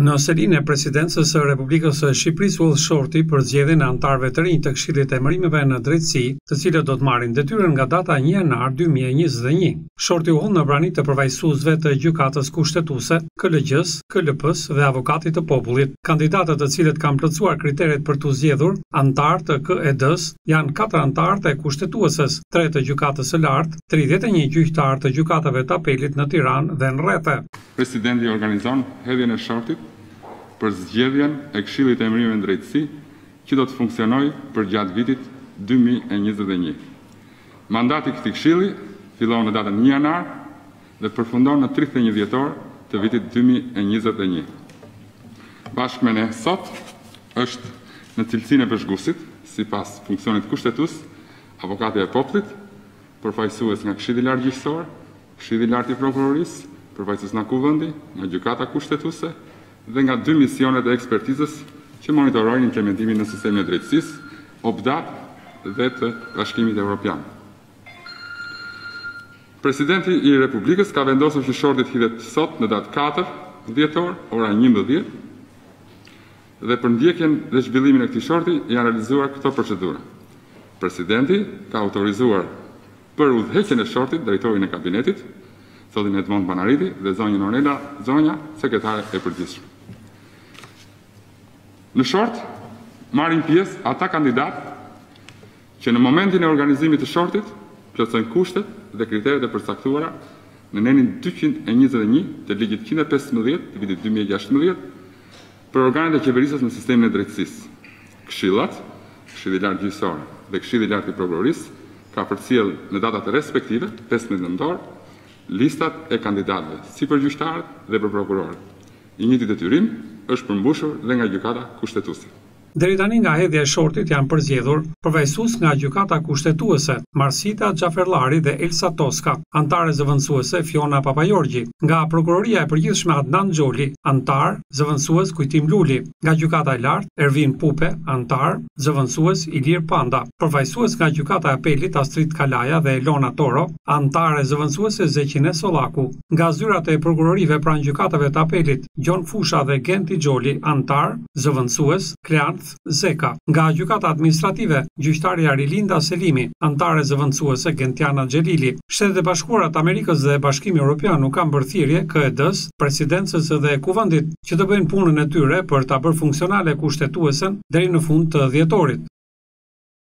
Në selinë e Presidencës së Republikës së Shqipërisë u hodh shorti për zgjedhjen e anëtarëve të rinj të Këshillit të Emërimeve në Drejtësi, të cilët do të marrin detyrën nga data një janar dy mijë e njëzet e një. Shorti u hodh në prani të përfaqësuesve të Gjykatës Kushtetuese, KLG-së, KLP-së dhe Avokatit të Popullit. Kandidatët të cilët kanë plotësuar kriteret për t'u zgjedhur anëtarë të KED-së janë katër anëtarë të Kushtetueses, tre të Gjykatës së Lartë, tridhjetë e një gjyqtarë të Gjykatave të Apelit në Tiranë dhe në rrethe. Presidenti organizon hedhjen e shortit për zgjedhjen e Këshillit të Emërimeve në Drejtësi që do të funksionojë përgjatë vitit dy mijë e njëzet e një. Mandati i këtij këshilli fillon në datën një janar dhe përfundon në tridhjetë e një dhjetor të vitit dy mijë e njëzet e një. Bashkë me ne sot është në cilësinë e vëzhguesit, sipas funksionit kushtetues, Avokatja e Popullit, përfaqësues nga Këshilli i Lartë Gjyqësor, Këshilli i Lartë i Prokurorisë, përfaqësues nga Kuvendi, nga Gjykata Kushtetuese dhe nga dy misionet e ekspertizës që monitorojnë implementimin në sistemin e drejtësisë, OPDAT dhe të Bashkimit Evropian. Presidenti i Republikës ka vendosur që shorti të hidhet sot në datë katër dhjetor, ora njëmbëdhjetë, dhe për ndjekjen dhe zhvillimin e këtij shorti janë realizuar këto procedura. Presidenti ka autorizuar Për udhëheqjen e shortit, drejtorin e kabinetit, zotin Edmond Panariti dhe zonjën Ornela Zonja, sekretare e përgjithshme. Në short marrin pjesë ata kandidatë që në momentin e organizimit të shortit plotësojnë kushtet dhe kriteret e përcaktuara në nenin 221 të ligjit 115 të vitit 2016 Për organet e qeverisjes në sistemin e drejtësisë, këshillat, Këshilli i Lartë Gjyqësor dhe Këshilli i Lartë i Prokurorisë, ka përcjellë në datat respektive, pesëmbëdhjetë nëntor, listat e kandidatëve si për gjyqtarët dhe për prokurorët. I njëjti detyrim është përmbushur dhe nga Gjykata Kushtetuese. Deri tani nga hedhja e shortit janë përzgjedhur, përfaqësues nga Gjykata Kushtetuese, Marsida Xhaferllari dhe Elsa Toska, anëtare zëvendësuese Fiona Papajorgji, nga Prokuroria e Përgjithshme Adnan Xholi, anëtar, Zëvendësues, Kujtim Luli. Nga Gjykata e Lartë, Ervin Pupe, anëtar, Zëvendësues, Ilir Panda. Përfaqësues nga Gjykata e Apelit, Astrit Kalaja dhe Elona Toro, anëtare, Zëvendësuese, Zeqine Sollaku. Nga zyrat e prokurorive pranë gjykatave të Apelit, Gjon Fusha dhe Genti Xholi, anëtar, Zëvendësues, Kleanth, Zeka. Nga Gjykata Administrative, gjyqtarja Rilinda Selimi, anëtare zëvendësuese Gentiana Xhelili. Shtetet e Bashkuara të Amerikës dhe Bashkimi Europian u kanë bërë thirrje KED-së, Presidencës dhe Kuvendit që të bëjnë punën e tyre për ta bërë funksionale Kushtetuesen deri në fund të dhjetorit.